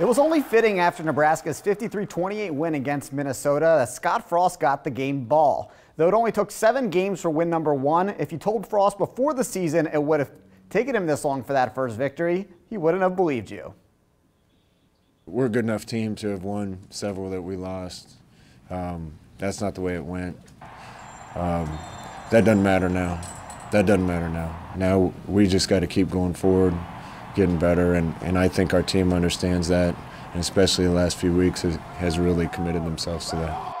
It was only fitting after Nebraska's 53-28 win against Minnesota that Scott Frost got the game ball. Though it only took seven games for win number one, if you told Frost before the season it would have taken him this long for that first victory, he wouldn't have believed you. We're a good enough team to have won several that we lost. Um, that's not the way it went. Um, that doesn't matter now. That doesn't matter now. Now we just got to keep going forward getting better, and, and I think our team understands that, and especially the last few weeks has, has really committed themselves to that.